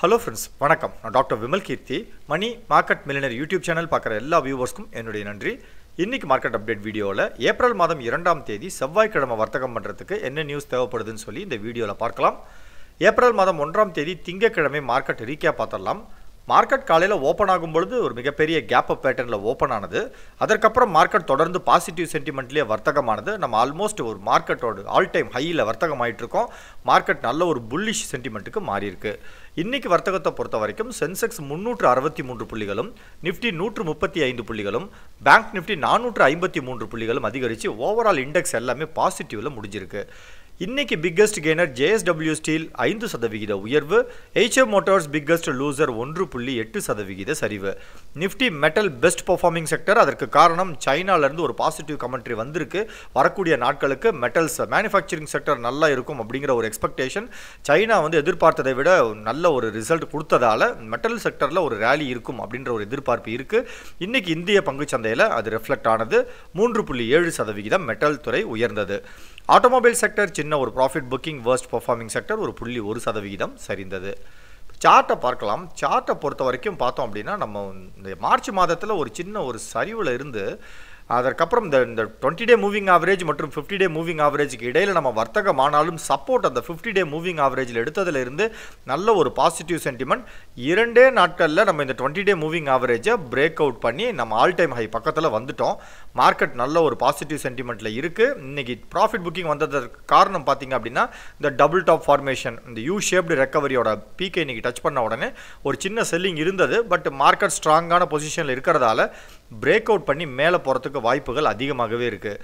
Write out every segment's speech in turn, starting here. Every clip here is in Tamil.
ஹலோ ஃப்ரெண்ட்ஸ் வணக்கம். நான் doctor Vimal Keerthi. Money market millionaire YouTube channel பார்க்குற எல்லா வியூவர்ஸ்க்கும் என்னுடைய நன்றி. இன்னைக்கு மார்க்கெட் அப்டேட் வீடியோவில் ஏப்ரல் மாதம் இரண்டாம் தேதி செவ்வாய்க்கிழமை வர்த்தகம் பண்ணுறதுக்கு என்ன நியூஸ் தேவைப்படுதுன்னு சொல்லி இந்த வீடியோவில் பார்க்கலாம். ஏப்ரல் மாதம் ஒன்றாம் தேதி திங்கட்கிழமை மார்க்கெட் ரீக்கே பார்த்துடலாம். மார்க்கெட் காலையில் ஓப்பன் ஆகும் பொழுது ஒரு மிகப்பெரிய கேப் அப் பேட்டர்னில் ஓப்பன் ஆனது. அதற்கப்புறம் மார்க்கெட் தொடர்ந்து பாசிட்டிவ் சென்டிமெண்ட்லேயே வர்த்தகமானது. நம்ம ஆல்மோஸ்ட் ஒரு மார்க்கெட்டோட ஆல் டைம் ஹையில் வர்த்தகம் ஆகிட்டு இருக்கோம். மார்க்கெட் நல்ல ஒரு புல்லிஷ் சென்டிமெண்ட்டுக்கு மாறியிருக்கு. இன்னைக்கு வர்த்தகத்தை பொறுத்த வரைக்கும் சென்செக்ஸ் முன்னூற்று அறுபத்தி மூன்று புள்ளிகளும் நிஃப்டி நூற்று முப்பத்தி ஐந்து புள்ளிகளும் பேங்க் நிஃப்டி நானூற்று ஐம்பத்தி மூன்று புள்ளிகளும் அதிகரித்து ஓவரால் இண்டெக்ஸ் எல்லாமே பாசிட்டிவில் முடிஞ்சிருக்கு. இன்னைக்கு பிக்கஸ்ட் கெய்னர் ஜேஎஸ்டபிள்யூ ஸ்டீல் ஐந்து சதவிகித உயர்வு ஹெச்எம் மோட்டார்ஸ் பிக்கஸ்ட் லூசர் ஒன்று புள்ளி எட்டு சதவிகித சரிவு. Nifty metal best performing sector அதற்கு காரணம் சைனாலேருந்து ஒரு பாசிட்டிவ் கமெண்ட்ரி வந்திருக்கு. வரக்கூடிய நாட்களுக்கு மெட்டல்ஸ் மேனுஃபேக்சரிங் செக்டர் நல்லா இருக்கும் அப்படிங்கிற ஒரு எக்ஸ்பெக்டேஷன் சைனா வந்து எதிர்பார்த்ததை விட நல்ல ஒரு ரிசல்ட் கொடுத்ததால மெட்டல் செக்டரில் ஒரு ரேலி இருக்கும் அப்படின்ற ஒரு எதிர்பார்ப்பு இருக்குது இன்னைக்கு இந்திய பங்குச்சந்தையில் அது ரிஃப்ளெக்ட் ஆனது மூன்று புள்ளி ஏழு சதவிகிதம் மெட்டல் துறை உயர்ந்தது. ஆட்டோமொபைல் செக்டர் சின்ன ஒரு profit booking worst performing sector ஒரு புள்ளி ஒரு சதவிகிதம் சரிந்தது. சார்ட்டை பார்க்கலாம். சார்ட்டை பொறுத்த வரைக்கும் பார்த்தோம் அப்படின்னா நம்ம இந்த மார்ச் மாதத்தில் ஒரு சின்ன ஒரு சரிவில் இருந்து அதற்கப்புறம் இந்த இந்த டுவெண்ட்டி டே மூவிங் ஆவரேஜ் மற்றும் ஃபிஃப்டி டே மூவிங் ஆவரேஜுக்கு இடையில் நம்ம வர்த்தகம் ஆனாலும் சப்போர்ட் அந்த ஃபிஃப்டி டே மூவிங் ஆவரேஜில் எடுத்ததுலேருந்து நல்ல ஒரு பாசிட்டிவ் சென்டிமெண்ட் இரண்டே நாட்களில் நம்ம இந்த டுவெண்ட்டி டே மூவிங் ஆவரேஜை பிரேக் அவுட் பண்ணி நம்ம ஆல் டைம் ஹை பக்கத்தில் வந்துட்டோம். மார்க்கெட் நல்ல ஒரு பாசிட்டிவ் சென்டிமெண்ட்டில் இருக்குது இன்றைக்கி ப்ராஃபிட் புக்கிங் வந்ததற்கு காரணம் பார்த்தீங்க அப்படின்னா இந்த டபுள் டாப் ஃபார்மேஷன் இந்த யூ ஷேப்டு ரெக்கவரியோட பீக்கை இன்னைக்கு டச் பண்ண உடனே ஒரு சின்ன செல்லிங் இருந்தது. பட் மார்க்கெட் ஸ்ட்ராங்கான பொசிஷனில் இருக்கிறதால பிரேக் அவுட் பண்ணி மேலே போகிறதுக்கு வாய்ப்புகள் அதிகமாகவே இருக்குது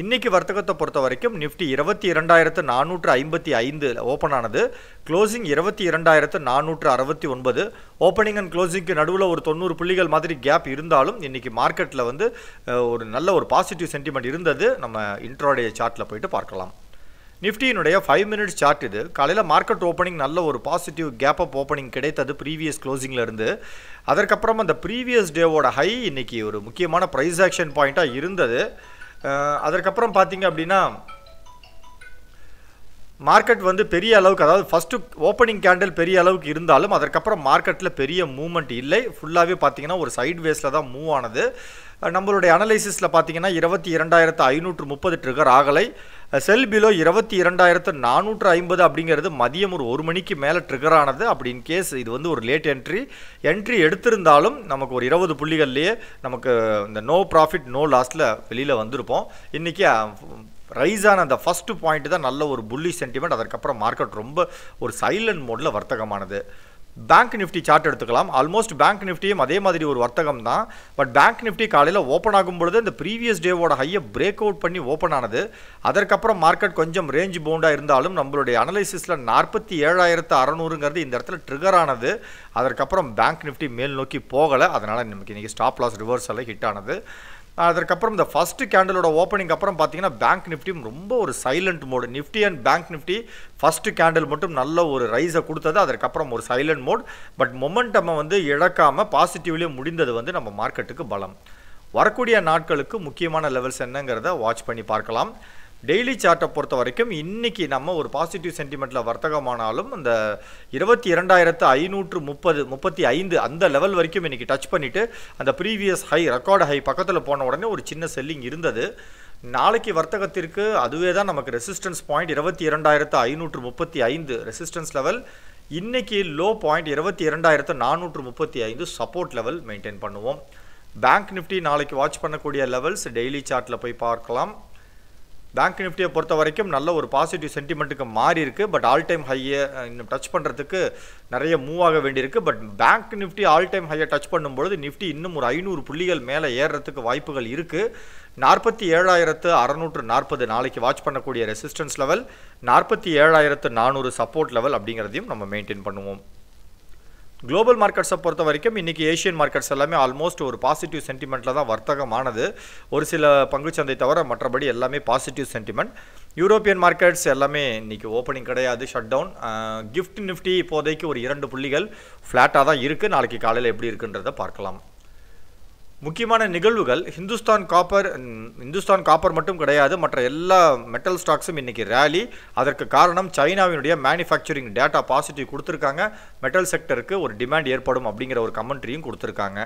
இன்றைக்கி வர்த்தகத்தை பொறுத்த வரைக்கும் நிஃப்டி இருபத்தி இரண்டாயிரத்து நானூற்று ஐம்பத்தி ஐந்து ஓப்பன் ஆனது. க்ளோசிங் இருபத்தி இரண்டாயிரத்து நானூற்று அறுபத்தி ஒன்பது. ஓப்பனிங் அண்ட் க்ளோசிங்க்கு நடுவில் ஒரு தொண்ணூறு புள்ளிகள் மாதிரி கேப் இருந்தாலும் இன்றைக்கி மார்க்கெட்டில் வந்து ஒரு நல்ல ஒரு பாசிட்டிவ் சென்டிமெண்ட் இருந்தது. நம்ம இன்ட்ரோடைய சார்ட்டில் போயிட்டு பார்க்கலாம். நிஃப்டியினுடைய ஃபைவ் மினிட்ஸ் சார்ட் இது. காலையில் மார்க்கெட் ஓப்பனிங் நல்ல ஒரு பாசிட்டிவ் கேப் அப் ஓப்பனிங் கிடைத்தது ப்ரீவியஸ் க்ளோசிங்கில் இருந்து. அதற்கப்புறம் அந்த ப்ரீவியஸ் டேவோட ஹை இன்னைக்கு ஒரு முக்கியமான ப்ரைஸ் ஆக்ஷன் பாயிண்ட்டாக இருந்தது. அதற்கப்புறம் பார்த்தீங்க அப்படின்னா மார்க்கெட் வந்து பெரிய அளவுக்கு அதாவது ஃபஸ்ட்டு ஓப்பனிங் கேண்டில் பெரிய அளவுக்கு இருந்தாலும் அதற்கப்புறம் மார்க்கெட்டில் பெரிய மூவ்மெண்ட் இல்லை. ஃபுல்லாகவே பார்த்தீங்கன்னா ஒரு சைட் வேஸில் தான் மூவ் ஆனது. நம்மளுடைய அனலைசிஸில் பார்த்தீங்கன்னா இருபத்தி இரண்டாயிரத்து ஐநூற்று முப்பது ட்ரிகர் ஆகலை. செல் பிலோ இருபத்தி இரண்டாயிரத்து நானூற்று ஐம்பது அப்படிங்கிறது மதியம் ஒரு ஒரு மணிக்கு மேலே ட்ரிகர் ஆனது அப்படி கேஸ் இது வந்து ஒரு லேட் என்ட்ரி என்ட்ரி எடுத்திருந்தாலும் நமக்கு ஒரு இருபது புள்ளிகள்லேயே நமக்கு இந்த நோ ப்ராஃபிட் நோ லாஸில் வெளியில் வந்திருப்போம். இன்றைக்கி ரைஸ் ஆன அந்த ஃபஸ்ட்டு பாயிண்ட் தான் நல்ல ஒரு புள்ளி சென்டிமெண்ட் அதற்கப்புறம் மார்க்கெட் ரொம்ப ஒரு சைலண்ட் மோடில் வர்த்தகமானது. பேங்க் நிஃப்டி சார்ட் எடுத்துக்கலாம். ஆல்மோஸ்ட் பேங்க் நிஃப்டியும் அதே மாதிரி ஒரு வர்த்தகம் தான். பட் பேங்க் நிஃப்டி காலையில் ஓப்பன் ஆகும் பொழுது இந்த ப்ரீவியஸ் டேவோட ஹையை பிரேக் அவுட் பண்ணி ஓப்பன் ஆனது. அதற்கப்புறம் மார்க்கெட் கொஞ்சம் ரேஞ்ச் பவுண்டாக இருந்தாலும் நம்மளுடைய அனலைசிஸில் நாற்பத்தி ஏழாயிரத்து அறநூறுங்கிறது இந்த இடத்துல ட்ரிகர் ஆனது. அதற்கப்புறம் பேங்க் நிஃப்டி மேல் நோக்கி போகலை. அதனால் நமக்கு இன்றைக்கி ஸ்டாப் லாஸ் ரிவர்ஸில் ஹிட் ஆனது. அதற்கப்புறம் இந்த ஃபஸ்ட்டு கேண்டலோட ஓப்பனிங் அப்புறம் பார்த்தீங்கன்னா பேங்க் நிஃப்டியும் ரொம்ப ஒரு silent mode Nifty and bank Nifty first candle மட்டும் நல்ல ஒரு ரைஸை கொடுத்தது அதற்கப்புறம் ஒரு சைலண்ட் மோட் பட் மொமெண்டம்மை வந்து இழக்காமல் பாசிட்டிவ்லேயே முடிந்தது வந்து நம்ம மார்க்கெட்டுக்கு பலம். வரக்கூடிய நாட்களுக்கு முக்கியமான லெவல்ஸ் என்னங்கிறத வாட்ச் பண்ணி பார்க்கலாம். டெய்லி சார்ட்டை பொறுத்த வரைக்கும் இன்றைக்கி நம்ம ஒரு பாசிட்டிவ் சென்டிமெண்ட்டில் வர்த்தகமானாலும் அந்த இருபத்தி இரண்டாயிரத்து ஐநூற்று முப்பது முப்பத்தி ஐந்து அந்த லெவல் வரைக்கும் இன்றைக்கி டச் பண்ணிவிட்டு அந்த ப்ரீவியஸ் ஹை ரெக்கார்டு ஹை பக்கத்தில் போன உடனே ஒரு சின்ன செல்லிங் இருந்தது. நாளைக்கு வர்த்தகத்திற்கு அதுவே தான் நமக்கு ரெசிஸ்டன்ஸ் பாயிண்ட் இருபத்தி இரண்டாயிரத்து ஐநூற்று முப்பத்தி ஐந்து ரெசிஸ்டன்ஸ் லெவல் இன்றைக்கி லோ பாயிண்ட் இருபத்தி இரண்டாயிரத்து நானூற்று முப்பத்தி ஐந்து சப்போர்ட் லெவல் மெயின்டைன் பண்ணுவோம். பேங்க் நிஃப்டி நாளைக்கு வாட்ச் பண்ணக்கூடிய லெவல்ஸ் டெய்லி சார்ட்டில் போய் பார்க்கலாம். பேங்க் நிஃப்டியை பொறுத்த வரைக்கும் நல்ல ஒரு பாசிட்டிவ் சென்டிமெண்ட்டுக்கு மாறி இருக்கு. பட் ஆல் டைம் ஹையை இன்னும் டச் பண்ணுறதுக்கு நிறைய மூவ் ஆக வேண்டியிருக்கு but bank Nifty all time ஹையை touch பண்ணும்பொழுது நிஃப்டி இன்னும் ஒரு ஐநூறு புள்ளிகள் மேலே ஏறுறதுக்கு வாய்ப்புகள் இருக்குது நாற்பத்தி ஏழாயிரத்து அறநூற்று நாற்பது நாளைக்கு வாட்ச் பண்ணக்கூடிய ரெசிஸ்டன்ஸ் லெவல் நாற்பத்தி ஏழாயிரத்து நானூறு சப்போர்ட் லெவல் அப்படிங்கிறதையும் நம்ம மெயின்டைன் பண்ணுவோம். குளோபல் மார்க்கெட்ஸை பொறுத்த வரைக்கும் இன்றைக்கி ஏஷியன் மார்க்கெட்ஸ் எல்லாமே ஆல்மோஸ்ட் ஒரு பாசிட்டிவ் சென்டிமெண்ட்டில் தான் வர்த்தகமானது. ஒரு சில பங்குச்சந்தை தவிர மற்றபடி எல்லாமே பாசிட்டிவ் சென்டிமெண்ட் யூரோப்பியன் மார்க்கெட்ஸ் எல்லாமே இன்றைக்கி ஓப்பனிங் கிடையாது ஷட் டவுன் கிஃப்ட் நிஃப்டி இப்போதைக்கு ஒரு இரண்டு புள்ளிகள் ஃப்ளாட்டாக தான் இருக்குது நாளைக்கு காலையில் எப்படி இருக்குன்றதை பார்க்கலாம். முக்கியமான நிகழ்வுகள் ஹிந்துஸ்தான் காப்பர் இந்துஸ்தான் ஹிந்துஸ்தான் காப்பர் மட்டும் கிடையாது மற்ற எல்லா மெட்டல் ஸ்டாக்ஸும் இன்றைக்கி ரேலி அதற்கு காரணம் சைனாவினுடைய மேனுஃபேக்சரிங் டேட்டா பாசிட்டிவ் கொடுத்துருக்காங்க. மெட்டல் செக்டருக்கு ஒரு டிமாண்ட் ஏற்படும் அப்படிங்கிற ஒரு கமெண்ட்ரியும் கொடுத்துருக்காங்க.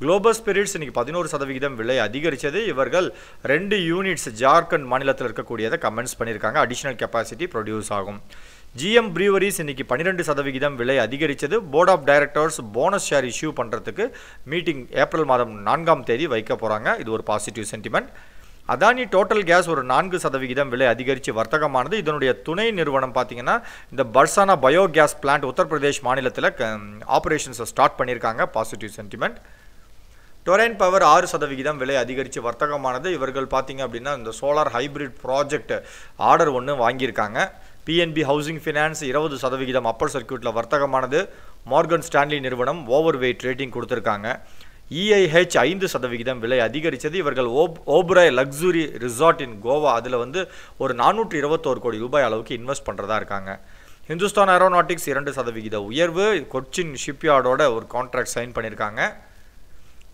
குளோபல் ஸ்பிரிட்ஸ் இன்றைக்கி பதினோரு சதவிகிதம் விலை அதிகரித்தது இவர்கள் ரெண்டு யூனிட்ஸ் ஜார்க்கண்ட் மாநிலத்தில் இருக்கக்கூடியதை கமெண்ட்ஸ் பண்ணியிருக்காங்க. அடிஷ்னல் கெப்பாசிட்டி ப்ரொடியூஸ் ஆகும். ஜிஎம் ப்ரீவரிஸ் இன்னைக்கு பன்னிரெண்டு சதவிகிதம் விலை அதிகரித்தது board of directors bonus share issue பண்ணுறதுக்கு மீட்டிங் ஏப்ரல் மாதம் நான்காம் தேதி வைக்க போகிறாங்க இது ஒரு positive sentiment Adani total gas ஒரு நான்கு சதவிகிதம் விலை அதிகரித்து வர்த்தகமானது. இதனுடைய துணை நிறுவனம் பார்த்தீங்கன்னா இந்த Barsana bio gas plant Uttar Pradesh மாநிலத்தில் ஆப்ரேஷன்ஸை ஸ்டார்ட் பண்ணியிருக்காங்க. பாசிட்டிவ் சென்டிமெண்ட் டொரைன் பவர் ஆறு சதவிகிதம் விலை அதிகரித்து வர்த்தகமானது. இவர்கள் பார்த்தீங்க அப்படின்னா இந்த சோலார் ஹைபிரிட் ப்ராஜெக்ட் ஆர்டர் ஒன்று வாங்கியிருக்காங்க. பிஎன்பி ஹவுசிங் ஃபினான்ஸ் இருபது சதவிகிதம் அப்பர் சர்க்கியூட்டில் வர்த்தகமானது. மார்கன் ஸ்டான்லி நிறுவனம் ஓவர் வெயிட் ரேட்டிங் கொடுத்துருக்காங்க இஐஹெச் ஐந்து சதவிகிதம் விலை அதிகரித்தது. இவர்கள் ஓப் Oberoi luxury resort in Goa அதில் வந்து ஒரு நானூற்றி இருபத்தோரு கோடி ரூபாய் அளவுக்கு இன்வெஸ்ட் பண்ணுறதா இருக்காங்க. ஹிந்துஸ்தான் ஏரோநாட்டிக்ஸ் இரண்டு சதவிகித உயர்வு. கொச்சின் ஷிப்யார்டோட ஒரு கான்ட்ராக்ட் சைன் பண்ணியிருக்காங்க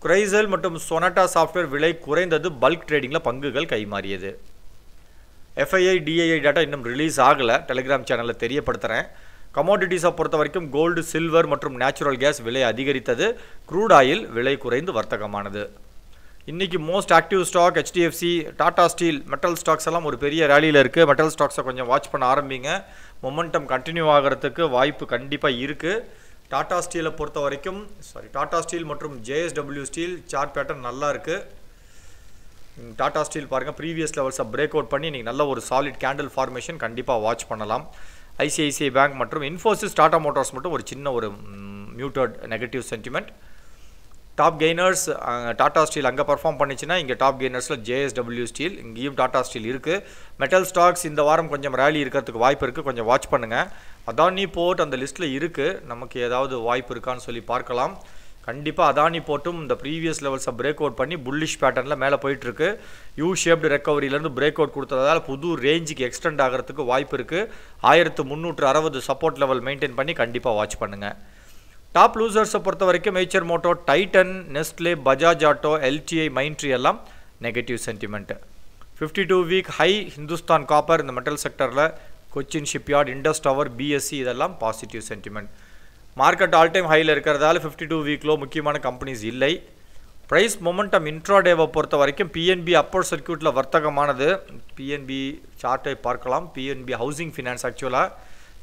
குரைசல் மற்றும் சொனட்டா சாஃப்ட்வேர் விலை குறைந்தது. பல்க் ட்ரேடிங்கில் பங்குகள் கைமாறியது. எஃப்ஐஐ டிஐஐ டேட்டா இன்னும் ரிலீஸ் ஆகலை. டெலிகிராம் சேனலில் தெரியப்படுத்துகிறேன் கமோடிட்டிஸை பொறுத்த வரைக்கும் கோல்டு சில்வர் மற்றும் நேச்சுரல் கேஸ் விலை அதிகரித்தது. க்ரூட் ஆயில் விலை குறைந்து வர்த்தகமானது. இன்றைக்கி most active stock HDFC Tata steel metal stocks எல்லாம் ஒரு பெரிய ரேலியில் இருக்குது மெட்டல் ஸ்டாக்ஸை கொஞ்சம் வாட்ச் பண்ண ஆரம்பிங்க. மொமெண்டம் கண்டினியூ ஆகிறதுக்கு வாய்ப்பு கண்டிப்பாக இருக்குது டாடா ஸ்டீலை பொறுத்த வரைக்கும் சாரி டாடா ஸ்டீல் மற்றும் ஜேஎஸ்டபிள்யூ ஸ்டீல் சார்ட் பேட்டர்ன் நல்லா இருக்குது டாடா ஸ்டீல் பாருங்கள் ப்ரீவியஸ் லெவல்ஸை பிரேக் அவுட் பண்ணி நீங்கள் நல்ல ஒரு சாலிட் கேண்டில் ஃபார்மேஷன் கண்டிப்பாக வாட்ச் பண்ணலாம். ஐசிஐசிஐ பேங்க் மற்றும் இன்ஃபோசிஸ் டாடா மோட்டார்ஸ் மட்டும் ஒரு சின்ன ஒரு muted negative sentiment top gainers Tata steel அங்கே பர்ஃபார்ம் பண்ணிச்சுன்னா இங்கே டாப் கெய்னர்ஸில் ஜேஎஸ்டபிள்யூ ஸ்டீல் இங்கேயும் டாடா ஸ்டீல் இருக்குது மெட்டல் ஸ்டாக்ஸ் இந்த வாரம் கொஞ்சம் ரேலி இருக்கிறதுக்கு வாய்ப்பு இருக்குது கொஞ்சம் வாட்ச் பண்ணுங்கள் அதானி போர்ட் அந்த லிஸ்ட்டில் இருக்குது நமக்கு ஏதாவது வாய்ப்பு இருக்கான்னு சொல்லி பார்க்கலாம். கண்டிப்பாக அதானி போட்டும் இந்த ப்ரீவியஸ் லெவல்ஸை பிரேக் அவுட் பண்ணி புல்லிஷ் பேட்டர்னில் மேலே போயிட்டுருக்கு. யூ ஷேப்டு ரெக்கவரியிலேருந்து பிரேக் அவுட் கொடுத்ததால் புது ரேஞ்சுக்கு எக்ஸ்டெண்ட் ஆகிறதுக்கு வாய்ப்பு இருக்குது ஆயிரத்து முந்நூற்று அறுபது சப்போர்ட் லெவல் மெயின்டைன் பண்ணி கண்டிப்பாக வாட்ச் பண்ணுங்கள் டாப் லூசர்ஸை பொறுத்த வரைக்கும் மேச்சர் Moto Titan Nestle Bajaj auto LTI Mindtree எல்லாம் negative sentiment fifty two week high Hindustan copper இந்த metal செக்டரில் Cochin shipyard Indus tower PSC இதெல்லாம் positive sentiment market all time ஹையில் இருக்கிறதால ஃபிஃப்டி டூ வீக்கில் முக்கியமான கம்பெனிஸ் இல்லை. ப்ரைஸ் மொமெண்டம் இன்ட்ராடேவை பொறுத்த வரைக்கும் பிஎன்பி அப்பர் சர்க்கியூட்டில் வர்த்தகமானது. பிஎன்பி சார்ட்டை பார்க்கலாம். பிஎன்பி ஹவுசிங் ஃபினான்ஸ் ஆக்சுவலாக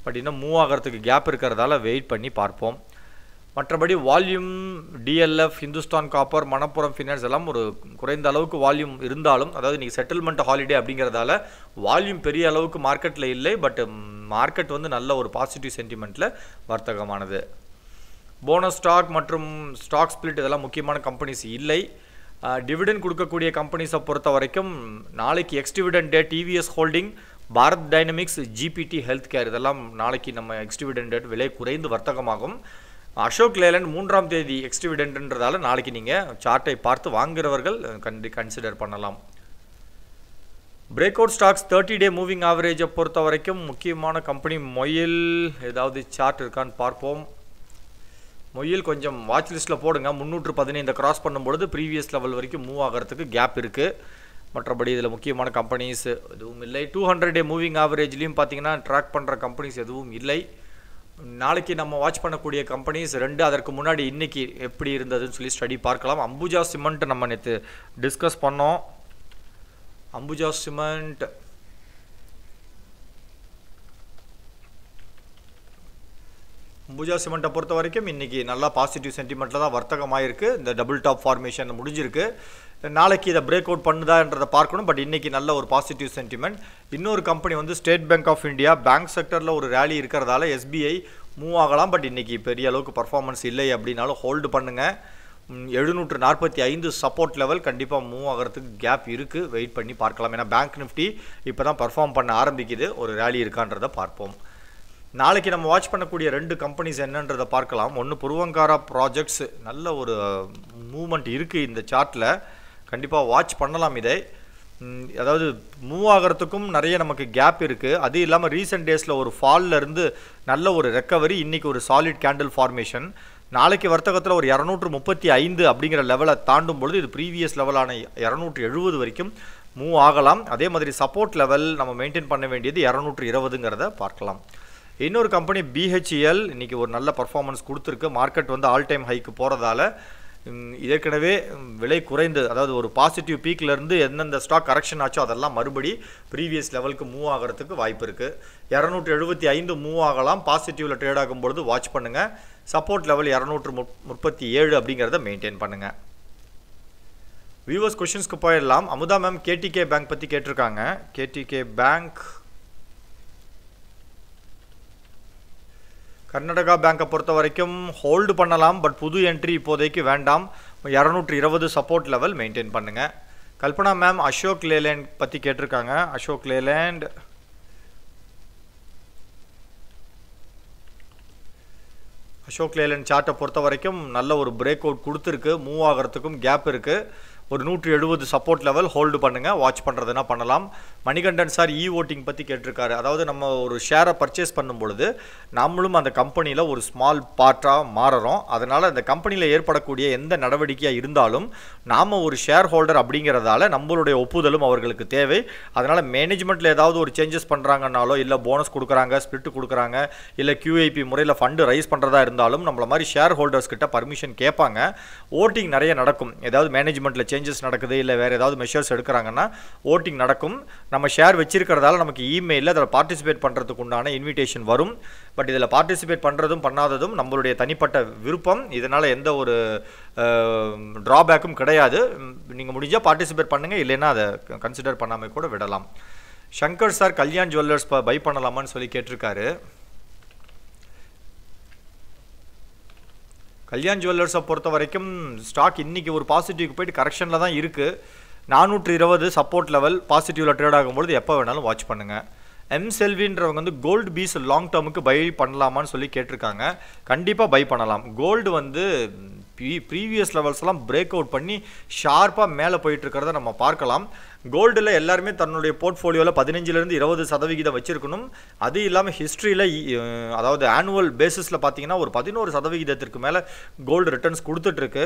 பட் இன்னும் மூவ் ஆகிறதுக்கு கேப் இருக்கிறதால வெயிட் பண்ணி பார்ப்போம். மற்றபடி volume DLF Hindustan copper Manappuram finance எல்லாம் ஒரு குறைந்த அளவுக்கு வால்யூம் இருந்தாலும் அதாவது இன்றைக்கி செட்டில்மெண்ட் ஹாலிடே அப்படிங்கிறதால வால்யூம் பெரிய அளவுக்கு மார்க்கெட்டில் இல்லை பட் மார்க்கெட் வந்து நல்ல ஒரு பாசிட்டிவ் சென்டிமெண்ட்டில் வர்த்தகமானது. போனஸ் ஸ்டாக் மற்றும் ஸ்டாக் ஸ்பிளிட் இதெல்லாம் முக்கியமான கம்பெனிஸ் இல்லை. டிவிடெண்ட் கொடுக்கக்கூடிய கம்பெனிஸை பொறுத்த வரைக்கும் நாளைக்கு ex dividend day TVS holding Bharat dynamics GPT health care இதெல்லாம் நாளைக்கு நம்ம எக்ஸ் டிவிடெண்ட் டேட் விலை குறைந்து வர்த்தகமாகும். அசோக் லேலண்ட் மூன்றாம் தேதி எக்ஸ்டிவிடென்ட்ன்றதால நாளைக்கு நீங்கள் சார்ட்டை பார்த்து வாங்குறவர்கள் கண்டி கன்சிடர் பண்ணலாம். Break out stocks thirty day moving ஆவரேஜை பொறுத்த வரைக்கும் முக்கியமான கம்பெனி மொயில். ஏதாவது சார்ட் இருக்கான்னு பார்ப்போம். மொயில் கொஞ்சம் வாட்ச் லிஸ்ட்டில் போடுங்க. முந்நூற்று பதினைந்து கிராஸ் பண்ணும்பொழுது ப்ரீவியஸ் லெவல் வரைக்கும் மூவ் ஆகிறதுக்கு கேப் இருக்குது மற்றபடி இதில் முக்கியமான கம்பெனிஸ் எதுவும் இல்லை. டூ ஹண்ட்ரட் டே மூவிங் ஆவரேஜ்லேயும் பார்த்தீங்கன்னா ட்ராக் பண்ணுற கம்பெனிஸ் எதுவும் இல்லை. நாளைக்கு நம்ம வாட்ச் பண்ணக்கூடிய கம்பெனிஸ் ரெண்டு அதற்கு முன்னாடி இன்றைக்கி எப்படி இருந்ததுன்னு சொல்லி ஸ்டடி பார்க்கலாம். அம்புஜா சிமெண்ட் நம்ம நேற்று டிஸ்கஸ் பண்ணோம். அம்புஜா சிமெண்ட் அம்புஜா சிமெண்ட்டை பொறுத்த வரைக்கும் இன்றைக்கி நல்லா பாசிட்டிவ் சென்டிமெண்ட்டில் தான் வர்த்தகமாயிருக்கு. இந்த டபுள் டாப் ஃபார்மேஷன் முடிஞ்சிருக்கு. நாளைக்கு இதை பிரேக் அவுட் பண்ணுதான்றதை பார்க்கணும். பட் இன்றைக்கி நல்ல ஒரு பாசிட்டிவ் சென்டிமெண்ட் இன்னொரு கம்பெனி வந்து State Bank of India bank செக்டரில் ஒரு ரேலி இருக்கிறதால எஸ்பிஐ மூவ் ஆகலாம். பட் இன்றைக்கி பெரிய அளவுக்கு பர்ஃபார்மன்ஸ் இல்லை அப்படின்னாலும் ஹோல்டு பண்ணுங்கள் எழுநூற்று நாற்பத்தி ஐந்து சப்போர்ட் லெவல் கண்டிப்பாக மூவ் ஆகிறதுக்கு கேப் இருக்குது வெயிட் பண்ணி பார்க்கலாம். ஏன்னா பேங்க் நிஃப்டி இப்போ தான் பர்ஃபார்ம் பண்ண ஆரம்பிக்குது. ஒரு ரேலி இருக்கான்றதை பார்ப்போம். நாளைக்கு நம்ம வாட்ச் பண்ணக்கூடிய ரெண்டு கம்பெனிஸ் என்னன்றதை பார்க்கலாம். ஒன்று புருவங்காரா ப்ராஜெக்ட்ஸ் நல்ல ஒரு மூமெண்ட் இருக்குது இந்த சார்ட்டில் கண்டிப்பாக வாட்ச் பண்ணலாம் இதை. அதாவது மூவ் ஆகிறதுக்கும் நிறைய நமக்கு கேப் இருக்குது அது இல்லாமல் ரீசெண்ட் டேஸில் ஒரு ஃபாலில் இருந்து நல்ல ஒரு ரெக்கவரி இன்றைக்கி ஒரு சாலிட் கேண்டில் ஃபார்மேஷன் நாளைக்கு வர்த்தகத்தில் ஒரு இரநூற்று முப்பத்தி ஐந்து அப்படிங்கிற லெவலை தாண்டும் பொழுது இது ப்ரீவியஸ் லெவலான இரநூற்று எழுபது வரைக்கும் மூவ் ஆகலாம். அதே மாதிரி சப்போர்ட் லெவல் நம்ம மெயின்டைன் பண்ண வேண்டியது இரநூற்று இருபதுங்கிறத பார்க்கலாம். இன்னொரு கம்பெனி பிஹெச்இஎல் இன்றைக்கி ஒரு நல்ல பர்ஃபார்மன்ஸ் கொடுத்துருக்கு. மார்க்கெட் வந்து ஆல் டைம் ஹைக்கு போகிறதால ஏற்கனவே விலை குறைந்தது. அதாவது ஒரு பாசிட்டிவ் பீக்லேருந்து எந்தெந்த ஸ்டாக் கரெக்ஷன் ஆச்சோ அதெல்லாம் மறுபடி ப்ரீவியஸ் லெவலுக்கு மூவ் ஆகிறதுக்கு வாய்ப்பு இருக்குது இரநூற்றி எழுபத்தி ஐந்து மூவ் ஆகலாம். பாசிட்டிவில் ட்ரேட் ஆகும்பொழுது வாட்ச் பண்ணுங்கள் சப்போர்ட் லெவல் இரநூற்று முப் முப்பத்தி ஏழு அப்படிங்கிறத மெயின்டைன் பண்ணுங்கள் வியூவர்ஸ் கொஷின்ஸ்க்கு போயிடலாம். அமுதா மேம் கேடிகே பேங்க் பற்றி கேட்டிருக்காங்க. கேடிகே பேங்க் கர்நாடகா பேங்கை பொறுத்த வரைக்கும் ஹோல்டு பண்ணலாம் பட் புது என்ட்ரி இப்போதைக்கு வேண்டாம். இரநூற்றி இருபது சப்போர்ட் லெவல் மெயின்டைன் பண்ணுங்கள் கல்பனா மேம் அசோக் லேலேண்ட் பற்றி கேட்டிருக்காங்க. அசோக் லேலேண்ட் அசோக் லேலேண்ட் சார்ட்டை பொறுத்த வரைக்கும் நல்ல ஒரு பிரேக் அவுட் கொடுத்துருக்கு. மூவ் ஆகிறதுக்கும் கேப் இருக்குது ஒரு நூற்றி எழுபது சப்போர்ட் லெவல் ஹோல்டு பண்ணுங்கள் வாட்ச் பண்ணுறதுனா பண்ணலாம்? மணிகண்டன் சார் இ ஓட்டிங் பற்றி கேட்டிருக்காரு. அதாவது நம்ம ஒரு ஷேரை பர்ச்சேஸ் பண்ணும் பொழுது நம்மளும் அந்த கம்பெனியில் ஒரு ஸ்மால் பார்ட்டாக மாறுறோம். அதனால் அந்த கம்பெனியில் ஏற்படக்கூடிய எந்த நடவடிக்கையாக இருந்தாலும் நாம் ஒரு ஷேர் ஹோல்டர் அப்படிங்கிறதால நம்மளுடைய ஒப்புதலும் அவர்களுக்கு தேவை. அதனால் மேனேஜ்மெண்ட்டில் ஏதாவது ஒரு சேஞ்சஸ் பண்ணுறாங்கனாலோ இல்லை போனஸ் கொடுக்குறாங்க ஸ்பிரிட் கொடுக்குறாங்க இல்லை கியூஐபி முறையில் ஃபண்டு ரைஸ் பண்ணுறதா இருந்தாலும் நம்மள மாதிரி ஷேர் ஹோல்டர்ஸ் கிட்ட பர்மிஷன் கேட்பாங்க. ஓட்டிங் நிறைய நடக்கும். ஏதாவது மேனேஜ்மெண்ட்டில் சேஞ்சஸ் நடக்குது இல்லை வேறு ஏதாவது மெஷர்ஸ் எடுக்கிறாங்கன்னா ஓட்டிங் நடக்கும். நம்ம ஷேர் வச்சிருக்கிறதால நமக்கு இமெயிலில் அதில் பார்ட்டிசிபேட் பண்ணுறதுக்கு உண்டான இன்விடேஷன் வரும். பட் இதில் பார்ட்டிசிபேட் பண்ணுறதும் பண்ணாததும் நம்மளுடைய தனிப்பட்ட விருப்பம். இதனால் எந்த ஒரு ட்ராபேக்கும் கிடையாது. நீங்கள் முடிஞ்சால் பார்ட்டிசிபேட் பண்ணுங்கள் இல்லைன்னா அதை கன்சிடர் பண்ணாமல் கூட விடலாம். Shankar sir Kalyan jewellers buy பண்ணலாமான்னு சொல்லி கேட்டிருக்காரு. கல்யாண் ஜுவல்லர்ஸை பொறுத்த வரைக்கும் ஸ்டாக் இன்றைக்கி ஒரு பாசிட்டிவ்க்கு போயிட்டு கரெக்ஷனில் தான் இருக்குது நானூற்று இருபது சப்போர்ட் லெவல் பாசிட்டிவில் ட்ரேட் ஆகும்பொழுது எப்போ வேணாலும் வாட்ச் பண்ணுங்கள் எம் செல்வின்றவங்க வந்து கோல்டு பீஸ் லாங் டேர்முக்கு பை பண்ணலாமான்னு சொல்லி கேட்டிருக்காங்க. கண்டிப்பாக பை பண்ணலாம். கோல்டு வந்து ப்ரீ ப்ரீவியஸ் லெவல்ஸ்லாம் பிரேக் அவுட் பண்ணி ஷார்ப்பாக மேலே போயிட்டுருக்கிறத நம்ம பார்க்கலாம். கோல்டில் எல்லாருமே தன்னுடைய போர்ட்ஃபோலியோவில் பதினஞ்சுலேருந்து இருபது சதவிகிதம் வச்சுருக்கணும். அது இல்லாமல் ஹிஸ்ட்ரியில் அதாவது ஆனுவல் பேசிஸில் பார்த்தீங்கன்னா ஒரு பதினோரு சதவிகிதத்திற்கு மேலே கோல்டு ரிட்டர்ன்ஸ் கொடுத்துட்ருக்கு.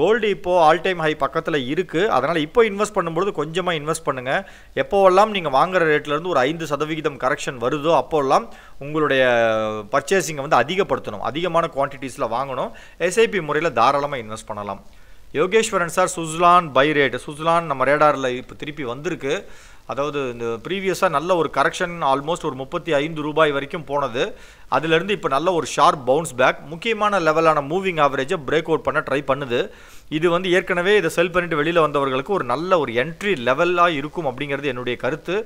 கோல்டு இப்போது ஆல் டைம் ஹை பக்கத்தில் இருக்குது அதனால் இப்போ இன்வெஸ்ட் பண்ணும்பொழுது கொஞ்சமாக இன்வெஸ்ட் பண்ணுங்கள் எப்போவெல்லாம் நீங்கள் வாங்குகிற ரேட்லேருந்து ஒரு ஐந்து சதவிகிதம் கரெக்ஷன் வருதோ அப்போல்லாம் உங்களுடைய பர்ச்சேசிங்கை வந்து அதிகப்படுத்தணும். அதிகமான குவான்டிட்டிஸில் வாங்கணும். எஸ்ஐபி முறையில் தாராளமாக இன்வெஸ்ட் பண்ணலாம். Yogeswaran sir Suzlon buy rate Suzlon நம்ம ரேடாரில் இப்போ திருப்பி வந்திருக்கு. அதாவது இந்த ப்ரீவியஸாக நல்ல ஒரு கரெக்ஷன் ஆல்மோஸ்ட் ஒரு முப்பத்தி ஐந்து ரூபாய் வரைக்கும் போனது. அதுலேருந்து இப்போ நல்ல ஒரு ஷார்ப் பவுன்ஸ் பேக் முக்கியமான லெவலான மூவிங் ஆவரேஜை பிரேக் அவுட் பண்ண ட்ரை பண்ணுது. இது வந்து ஏற்கனவே இதை செல் பண்ணிட்டு வெளியில் வந்தவர்களுக்கு ஒரு நல்ல ஒரு என்ட்ரி லெவலாக இருக்கும் அப்படிங்கிறது என்னுடைய கருத்து.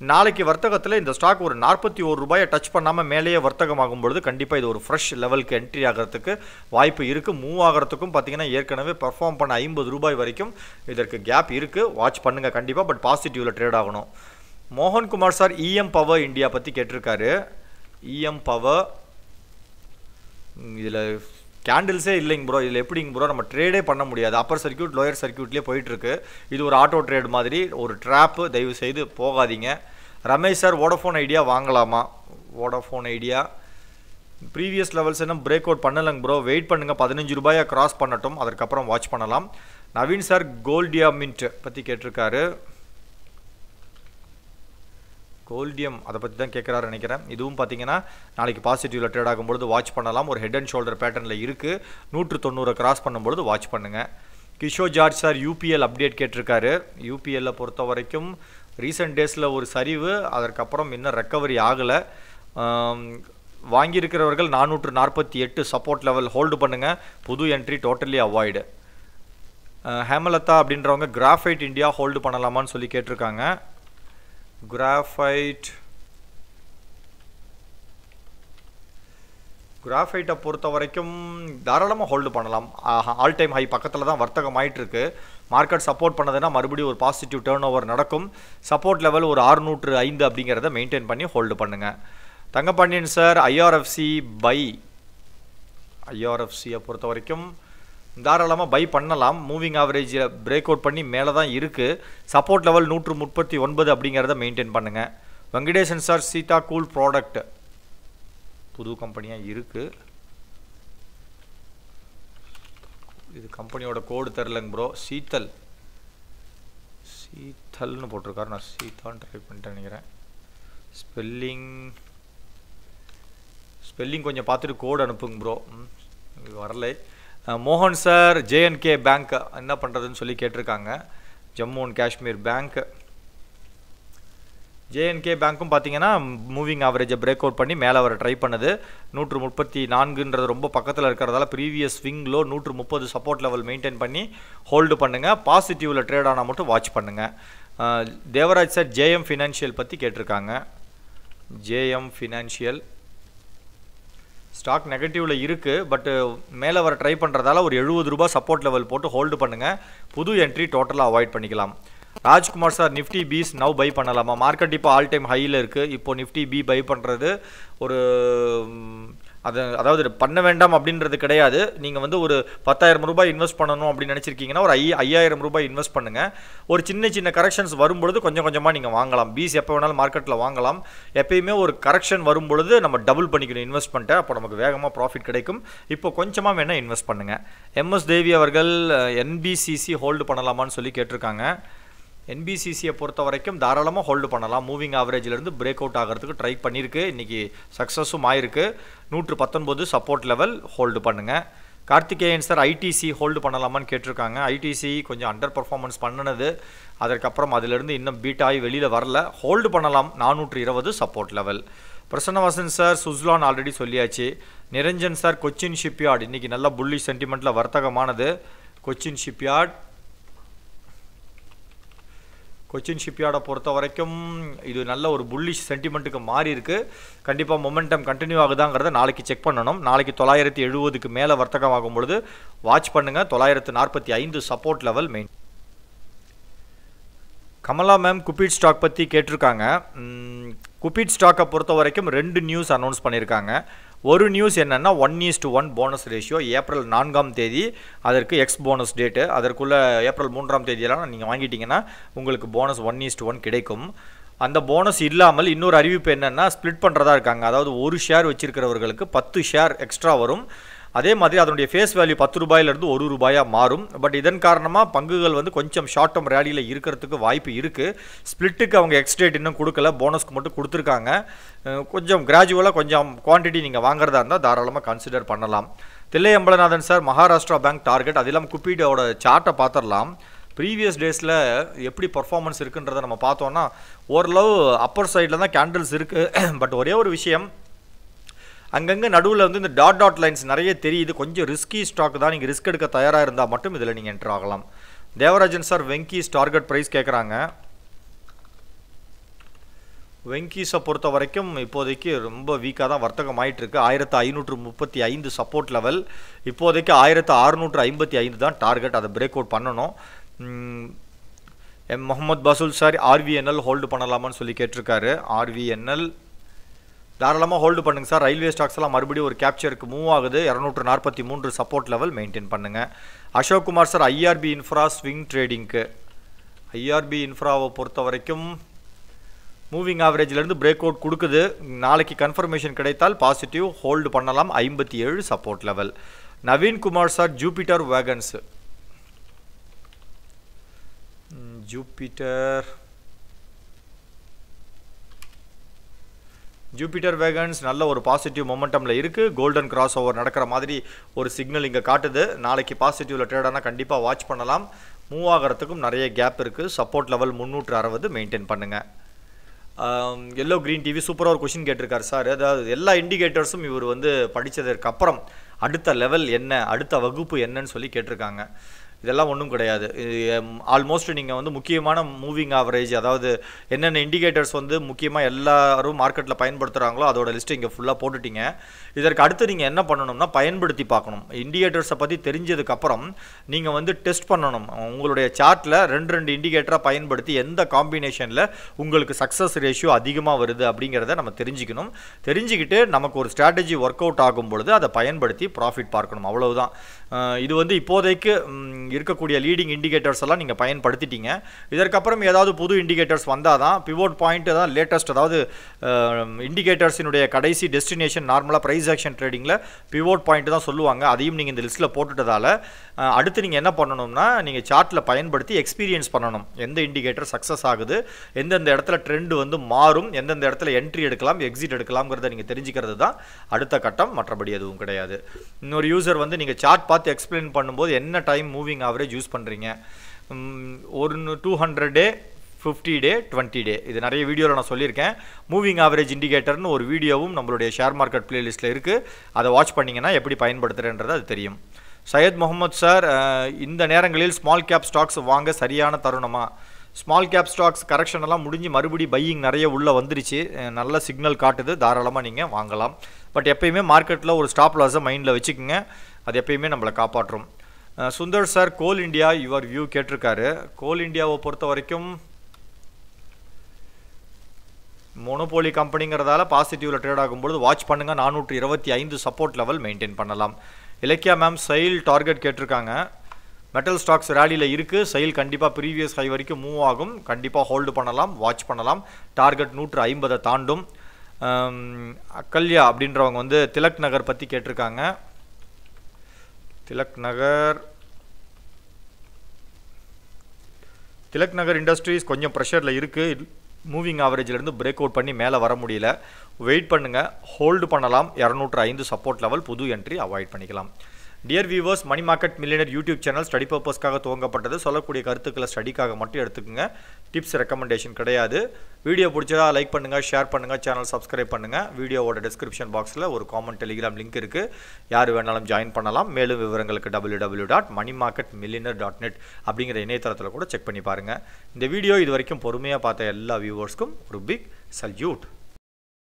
நாளைக்கு வர்த்தகத்தில் இந்த ஸ்டாக் ஒரு நாற்பத்தி ஒரு ரூபாயை டச் பண்ணாமல் மேலேயே வர்த்தகமாகும் பொழுது கண்டிப்பாக இது ஒரு ஃப்ரெஷ் லெவலுக்கு என்ட்ரி ஆகிறதுக்கு வாய்ப்பு இருக்குது மூவ் ஆகிறதுக்கும் பார்த்தீங்கன்னா ஏற்கனவே பர்ஃபார்ம் பண்ண ஐம்பது ரூபாய் வரைக்கும் இதற்கு கேப் இருக்குது வாட்ச் பண்ணுங்கள் கண்டிப்பாக பட் பாசிட்டிவில் ட்ரேட் ஆகணும். Mohankumar sir EM power India பற்றி கேட்டிருக்காரு. இஎம் பவர் இதில் கேண்டில்ஸே இல்லைங்க ப்ரோ இதில் எப்படிங்க ப்ரோ நம்ம ட்ரேடே பண்ண முடியாது. அப்பர் சர்க்கியூட் லோயர் சர்க்கியூட்லேயே போயிட்டுருக்கு. இது ஒரு ஆட்டோ ட்ரேட் மாதிரி. ஒரு ட்ராப்பு தயவு செய்து போகாதீங்க. ரமேஷ் சார் வோடஃபோன் ஐடியா வாங்கலாமா? வோடஃபோன் ஐடியா ப்ரீவியஸ் லெவல்ஸ் என்ன பிரேக் அவுட் பண்ணலைங்க ப்ரோ வெயிட் பண்ணுங்கள் பதினஞ்சு ரூபாயை கிராஸ் பண்ணட்டும். அதற்கப்புறம் வாட்ச் பண்ணலாம். நவீன் சார் கோல்டியா மின்ட் பற்றி கேட்டிருக்காரு. கோல்டியம் அதை பற்றி தான் கேட்குறாரு நினைக்கிறேன். இதுவும் பார்த்தீங்கன்னா நாளைக்கு பாசிட்டிவில் ட்ரேட் ஆகும்பொழுது வாட்ச் பண்ணலாம். ஒரு ஹெட் அண்ட் ஷோல்டர் பேட்டர்னில் இருக்குது நூற்று தொண்ணூறை கிராஸ் பண்ணும்பொழுது வாட்ச் பண்ணுங்கள் Kishore George sir UPL update கேட்டிருக்காரு. யூபிஎல்ல பொறுத்த வரைக்கும் ரீசெண்ட் டேஸில் ஒரு சரிவு. அதற்கப்புறம் இன்னும் ரெக்கவரி ஆகலை. வாங்கியிருக்கிறவர்கள் நானூற்று நாற்பத்தி எட்டு சப்போர்ட் லெவல் ஹோல்டு பண்ணுங்கள் புது என்ட்ரி டோட்டலி அவாய்டு ஹேமலதா அப்படின்றவங்க கிராஃபைட் இந்தியா ஹோல்டு பண்ணலாமான்னு சொல்லி கேட்டிருக்காங்க. கிராஃபைட் கிராஃபைட்டை பொறுத்த வரைக்கும் தாராளமாக ஹோல்டு பண்ணலாம். ஆல் டைம் ஹை பக்கத்தில் தான் வர்த்தகம் ஆகிட்டுருக்கு மார்க்கெட் சப்போர்ட் பண்ணதுன்னா மறுபடியும் ஒரு பாசிட்டிவ் டேர்ன் ஓவர் நடக்கும். சப்போர்ட் லெவல் ஒரு ஆறுநூற்று ஐந்து அப்படிங்கிறத மெயின்டைன் பண்ணி ஹோல்டு பண்ணுங்கள் தங்கப்பாண்டியன் சார் ஐஆர்எஃப்சி பை ஐஆர்எஃப்சியை பொறுத்த வரைக்கும் தாராளமாக பை பண்ணலாம். மூவிங் ஆவரேஜில் பிரேக் அவுட் பண்ணி மேலே தான் இருக்குது சப்போர்ட் லெவல் நூற்று முப்பத்தி ஒன்பது அப்படிங்கிறத மெயின்டைன் பண்ணுங்கள் Venkatesan sir Sita cool product புது கம்பெனியாக இருக்குது இது கம்பெனியோட கோடு தெரிலங்க ப்ரோ சீத்தல் சீத்தல்னு போட்டிருக்காரு. நான் சீத்தான்னு ட்ரை பண்ணிட்டேன் நினைக்கிறேன். ஸ்பெல்லிங் ஸ்பெல்லிங் கொஞ்சம் பார்த்துட்டு கோடு அனுப்புங்க ப்ரோ வரலை. மோகன் சார் ஜேஎன்கே பேங்க் என்ன பண்ணுறதுன்னு சொல்லி கேட்டிருக்காங்க. Jammu and Kashmir bank JNK பேங்க்கும் பார்த்தீங்கன்னா மூவிங் ஆவரேஜை பிரேக் அவுட் பண்ணி மேலே வர ட்ரை பண்ணுது. நூற்று முப்பத்தி நான்குன்றது ரொம்ப பக்கத்தில் இருக்கிறதால ப்ரீவியஸ் ஸ்விங்லோ நூற்று முப்பது சப்போர்ட் லெவல் மெயின்டைன் பண்ணி ஹோல்டு பண்ணுங்கள் பாசிட்டிவில் ட்ரேட் ஆனால் மட்டும் வாட்ச் பண்ணுங்கள் தேவராஜ் சார் ஜேஎம் ஃபினான்ஷியல் பற்றி கேட்டிருக்காங்க. ஜேஎம் ஃபினான்ஷியல் ஸ்டாக் நெகட்டிவில் இருக்குது பட்டு மேலே வர ட்ரை பண்ணுறதால ஒரு எழுபது ரூபா சப்போர்ட் லெவல் போட்டு ஹோல்டு பண்ணுங்கள் புது என்ட்ரி டோட்டலாக அவாய்ட் பண்ணிக்கலாம். Rajkumar sir Nifty bees now buy பண்ணலாமா? மார்க்கெட் இப்போ ஆல் டைம் ஹையில் இருக்குது இப்போ நிஃப்டி பி பை பண்ணுறது ஒரு அது அதாவது பண்ண வேண்டாம் அப்படின்றது கிடையாது. நீங்கள் வந்து ஒரு பத்தாயிரம் ரூபாய் இன்வெஸ்ட் பண்ணணும் அப்படின்னு நினச்சிருக்கீங்கன்னா ஒரு ஐ ஐயாயிரம் ரூபாய் இன்வெஸ்ட் பண்ணுங்கள் ஒரு சின்ன சின்ன கரெக்ஷன்ஸ் வரும்பொழுது கொஞ்சம் கொஞ்சமாக நீங்கள் வாங்கலாம். பீஸ் எப்போ வேணாலும் மார்க்கெட்டில் வாங்கலாம். எப்பயுமே ஒரு கரெக்ஷன் வரும்பொழுது நம்ம டபுள் பண்ணிக்கணும் இன்வெஸ்ட்மெண்ட்டை அப்போ நமக்கு வேகமாக ப்ராஃபிட் கிடைக்கும். இப்போ கொஞ்சமாக வேணால் இன்வெஸ்ட் பண்ணுங்கள் எம்எஸ் தேவி அவர்கள் என்பிசிசி ஹோல்டு பண்ணலாமான்னு சொல்லி கேட்டிருக்காங்க. என்பிசிசியை பொறுத்த வரைக்கும் தாராளமாக ஹோல்டு பண்ணலாம். மூவிங் ஆவரேஜ்லேருந்து பிரேக் அவுட் ஆகிறதுக்கு ட்ரை பண்ணியிருக்கு. இன்றைக்கி சக்ஸஸும் ஆயிருக்கு. நூற்று பத்தொன்பது சப்போர்ட் லெவல் ஹோல்டு பண்ணுங்கள் கார்த்திகேயன் சார் ஐடிசி ஹோல்டு பண்ணலாமான்னு கேட்டிருக்காங்க. ஐடிசி கொஞ்சம் அண்டர் பர்ஃபார்மன்ஸ் பண்ணினது. அதற்கப்புறம் அதிலிருந்து இன்னும் பீட் ஆகி வெளியில் வரல. ஹோல்டு பண்ணலாம். நானூற்று இருபது support level Prasannavasan sir Suzlon already சொல்லியாச்சு. நிரஞ்சன் சார் கொச்சின் ஷிப்யார்ட் இன்றைக்கி நல்லா புள்ளி சென்டிமெண்ட்டில் வர்த்தகமானது. கொச்சின் ஷிப்யார்ட் கொச்சின் ஷிப்யார்டை பொறுத்த வரைக்கும் இது நல்ல ஒரு புல்லிஷ் சென்டிமெண்ட்டுக்கு மாறி இருக்கு. கண்டிப்பாக மொமெண்டம் கண்டினியூ ஆகுதாங்கிறத நாளைக்கு செக் பண்ணணும். நாளைக்கு தொள்ளாயிரத்தி எழுபதுக்கு மேலே வர்த்தகம் ஆகும் பொழுது வாட்ச் பண்ணுங்கள் தொள்ளாயிரத்து நாற்பத்தி ஐந்து support level main Kamala ma'am Cupid stock பற்றி கேட்டிருக்காங்க. குப்பீட் ஸ்டாக்கை பொறுத்த வரைக்கும் ரெண்டு நியூஸ் அனௌன்ஸ் பண்ணியிருக்காங்க. ஒரு நியூஸ் என்னென்னா one is to one bonus ratio April நான்காம் தேதி அதற்கு எக்ஸ் போனஸ் டேட்டு அதற்குள்ளே ஏப்ரல் மூன்றாம் தேதியெல்லாம் நீங்கள் வாங்கிட்டீங்கன்னா உங்களுக்கு போனஸ் ஒன் ஈஸ்ட் ஒன் கிடைக்கும். அந்த போனஸ் இல்லாமல் இன்னொரு அறிவிப்பு என்னென்னா ஸ்ப்ளிட் பண்ணுறதா இருக்காங்க. அதாவது ஒரு ஷேர் வச்சுருக்கிறவர்களுக்கு பத்து ஷேர் எக்ஸ்ட்ரா வரும். அதே மாதிரி அதனுடைய ஃபேஸ் வேல்யூ பத்து ரூபாயிலிருந்து ஒரு ரூபாயாக மாறும். பட் இதன் காரணமாக பங்குகள் வந்து கொஞ்சம் ஷார்ட் டேர்ம் ரேலியில் இருக்கிறதுக்கு வாய்ப்பு இருக்குது ஸ்ப்ளிட்டுக்கு அவங்க எக்ஸ்டேட் இன்னும் கொடுக்கல. போனஸ்க்கு மட்டும் கொடுத்துருக்காங்க. கொஞ்சம் கிராஜுவலாக கொஞ்சம் குவான்டிட்டி நீங்கள் வாங்குறதா இருந்தால் தாராளமாக கன்சிடர் பண்ணலாம். Thillai Ambalanathan sir Maharashtra bank target அது இல்லாமல் குப்பீடோட சார்ட்டை பார்த்துடலாம். ப்ரீவியஸ் டேஸில் எப்படி பர்ஃபார்மன்ஸ் இருக்குன்றதை நம்ம பார்த்தோன்னா ஓரளவு அப்பர் சைடில் தான் கேண்டில்ஸ் இருக்குது பட் ஒரே ஒரு விஷயம் அங்கங்கே நடுவில் வந்து இந்த டாட் டாட் லைன்ஸ் நிறைய தெரியுது. கொஞ்சம் ரிஸ்கி ஸ்டாக் தான். நீங்கள் ரிஸ்க் எடுக்க தயாராக இருந்தால் மட்டும் இதில் நீங்கள் என்டர் ஆகலாம். Devarajan sir Venky's target price கேட்குறாங்க வெங்கீஸை பொறுத்த வரைக்கும் இப்போதைக்கு ரொம்ப வீக்காக தான் வர்த்தகம் ஆகிட்டுருக்கு ஆயிரத்து ஐநூற்று முப்பத்தி ஐந்து சப்போர்ட் லெவல் இப்போதைக்கு ஆயிரத்து அறுநூற்று ஐம்பத்தி ஐந்து தான் டார்கெட் அதை பிரேக் அவுட் பண்ணணும். M Mohammed Fazul sir RVNL hold பண்ணலாமான்னு சொல்லி கேட்டிருக்காரு. ஆர்விஎன்எல் தாராளமாக ஹோல்டு பண்ணுங்க சார். ரயில்வே ஸ்டாக்ஸ் எல்லாம் மறுபடியும் ஒரு கேப்சருக்கு மூவ் ஆகுது. இரநூற்று நாற்பத்தி மூன்று சப்போர்ட் லெவல் மெயின்டைன் பண்ணுங்க. Ashok Kumar sir IRB infra swing ட்ரேடிங்க்கு IRB இன்ஃப்ராவை பொறுத்த வரைக்கும் மூவிங் ஆவரேஜ்லேருந்து பிரேக் அவுட் கொடுக்குது. நாளைக்கு கன்ஃபர்மேஷன் கிடைத்தால் பாசிட்டிவ் ஹோல்டு பண்ணலாம். ஐம்பத்தி ஏழு support level Naveen Kumar sir Jupiter wagons Jupiter Jupiter wagons நல்ல ஒரு பாசிட்டிவ் மொமெண்டமில் இருக்குது கோல்டன் கிராஸ் ஓவர் நடக்கிற மாதிரி ஒரு சிக்னல் இங்கே காட்டுது. நாளைக்கு பாசிட்டிவில் ட்ரேட் ஆனால் கண்டிப்பாக வாட்ச் பண்ணலாம். மூவ் ஆகிறதுக்கும் நிறைய கேப் இருக்குது சப்போர்ட் லெவல் முந்நூற்று அறுபது மெயின்டைன் பண்ணுங்கள் எல்லோ க்ரீன் டிவி சூப்பராக ஒரு கொஷின் கேட்டிருக்காரு சார் அதாவது எல்லா இண்டிகேட்டர்ஸும் இவர் வந்து படித்ததற்கு அப்புறம் அடுத்த லெவல் என்ன அடுத்த வகுப்பு என்னன்னு சொல்லி கேட்டிருக்காங்க. இதெல்லாம் ஒன்றும் கிடையாது. ஆல்மோஸ்ட் நீங்கள் வந்து முக்கியமான மூவிங் ஆவரேஜ் அதாவது என்னென்ன இண்டிகேட்டர்ஸ் வந்து முக்கியமாக எல்லாரும் மார்க்கெட்டில் பயன்படுத்துகிறாங்களோ அதோட லிஸ்ட்டு இங்கே ஃபுல்லாக போட்டுட்டீங்க. இதற்கு அடுத்து நீங்கள் என்ன பண்ணணும்னா பயன்படுத்தி பார்க்கணும். இண்டிகேட்டர்ஸை பற்றி தெரிஞ்சதுக்கப்புறம் நீங்கள் வந்து டெஸ்ட் பண்ணணும். உங்களுடைய சார்ட்டில் ரெண்டு ரெண்டு இண்டிகேட்டராக பயன்படுத்தி எந்த காம்பினேஷனில் உங்களுக்கு சக்ஸஸ் ரேஷியோ அதிகமாக வருது அப்படிங்கிறத நம்ம தெரிஞ்சுக்கணும். தெரிஞ்சுக்கிட்டு நமக்கு ஒரு ஸ்ட்ராட்டஜி ஒர்க் அவுட் ஆகும் பொழுது அதை பயன்படுத்தி ப்ராஃபிட் பார்க்கணும். அவ்வளவுதான். இது வந்து இப்போதைக்கு இருக்கக்கூடிய லீடிங் இண்டிகேட்டர்ஸ் எல்லாம் நீங்கள் பயன்படுத்திட்டீங்க. இதற்கப்புறம் ஏதாவது புது இண்டிகேட்டர்ஸ் வந்தால் தான் பிவோட் பாயிண்ட் தான் லேட்டஸ்ட் அதாவது இண்டிகேட்டர்ஸினுடைய கடைசி டெஸ்டினேஷன் நார்மலாக ப்ரைஸ் ஆக்ஷன் ட்ரேடிங்கில் பிவோட் பாயிண்ட் தான் சொல்லுவாங்க. அதையும் நீங்கள் இந்த லிஸ்ட்டில் போட்டுட்டதால அடுத்து நீங்கள் என்ன பண்ணணும்னா நீங்கள் சார்ட்டில் பயன்படுத்தி எக்ஸ்பீரியன்ஸ் பண்ணணும். எந்த இண்டிகேட்டர் சக்ஸஸ் ஆகுது எந்தெந்த இடத்துல ட்ரெண்டு வந்து மாறும் எந்தெந்த இடத்துல என்ட்ரி எடுக்கலாம் எக்ஸிட் எடுக்கலாம்ங்கிறத நீங்கள் தெரிஞ்சுக்கிறது தான் அடுத்த கட்டம். மற்றபடி எதுவும் கிடையாது. இன்னொரு யூசர் வந்து நீங்கள் சார்ட் பார்த்து எக்ஸ்பிளைன் பண்ணும்போது என்ன டைம் மூவிங் ஆவரேஜ் யூஸ் பண்ணுறீங்க ஒரு two hundred day fifty day twenty day இது நிறைய வீடியோவில் நான் சொல்லியிருக்கேன். மூவிங் ஆவரேஜ் இண்டிகேட்டர்னு ஒரு வீடியோவும் நம்மளுடைய ஷேர் மார்க்கெட் பிளேலிஸ்ட்டில் இருக்குது அதை வாட்ச் பண்ணிங்கன்னா எப்படி பயன்படுத்துகிறேன்றது அது தெரியும். சையத் முகமது சார் இந்த நேரங்களில் ஸ்மால் கேப் ஸ்டாக்ஸ் வாங்க சரியான தருணமா? ஸ்மால் கேப் ஸ்டாக்ஸ் கரெக்ஷன் எல்லாம் முடிஞ்சு மறுபடி பையிங் நிறைய உள்ளே வந்துருச்சு. நல்ல சிக்னல் காட்டுது. தாராளமாக நீங்கள் வாங்கலாம். பட் எப்பயுமே மார்க்கெட்டில் ஒரு ஸ்டாப் லாஸை மைண்டில் வச்சுக்கோங்க. அது எப்பயுமே நம்மளை காப்பாற்றும். Sundar sir Coal India your view கேட்டிருக்காரு. கோல் இண்டியாவை பொறுத்த வரைக்கும் மோனோபோலி கம்பெனிங்கிறதால பாசிட்டிவில் ட்ரேட் ஆகும்பொழுது வாட்ச் பண்ணுங்கள் நானூற்றி இருபத்தி ஐந்து சப்போர்ட் லெவல் மெயின்டைன் பண்ணலாம். இலக்கியா மேம் சைல் டார்கெட் கேட்டிருக்காங்க. மெட்டல் ஸ்டாக்ஸ் ரேலியில் இருக்குது சைல் கண்டிப்பாக ப்ரீவியஸ் ஹை வரைக்கும் மூவ் ஆகும். கண்டிப்பாக ஹோல்டு பண்ணலாம் வாட்ச் பண்ணலாம். டார்கெட் நூற்று ஐம்பதை தாண்டும். அக்கல்யா அப்படின்றவங்க வந்து திலக் நகர் பற்றி கேட்டிருக்காங்க. திலக் நகர். திலக் நகர் இண்டஸ்ட்ரீஸ் கொஞ்சம் ப்ரெஷரில் இருக்குது மூவிங் ஆவரேஜ்லேருந்து பிரேக் அவுட் பண்ணி மேலே வர முடியல. வெயிட் பண்ணுங்கள் ஹோல்டு பண்ணலாம். இரநூற்று ஐந்து சப்போர்ட் லெவல் புது என்ட்ரி அவாய்ட் பண்ணிக்கலாம். Dear viewers money market millionaire YouTube channel study பர்பஸ்க்காக துவங்கப்பட்டது. சொல்லக்கூடிய கருத்துக்களை ஸ்டடிக்காக மட்டும் எடுத்துக்கோங்க. டிப்ஸ் ரெக்கமெண்டேஷன் கிடையாது. வீடியோ பிடிச்சதா லைக் பண்ணுங்கள் ஷேர் பண்ணுங்கள் சேனல் சப்ஸ்கிரைப் பண்ணுங்கள் வீடியோவோட டிஸ்கிரிப்ஷன் பாக்ஸில் ஒரு காமன் டெலிகிராம் லிங்க் இருக்குது யார் வேணாலும் ஜாயின் பண்ணலாம். மேலும் விவரங்களுக்கு W W dot money market millionaire dot net அப்படிங்கிற இணையதளத்தில் கூட செக் பண்ணி பாருங்கள் இந்த வீடியோ இது வரைக்கும் பொறுமையாக பார்த்த எல்லா வியூவர்ஸ்க்கும் ஒரு பிக் சல்யூட்